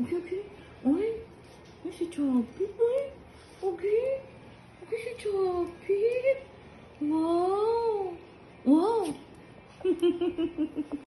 Okay, okay. Oi, is it Choppy, boy. Okay. Okay si Choppy. Wow. Wow.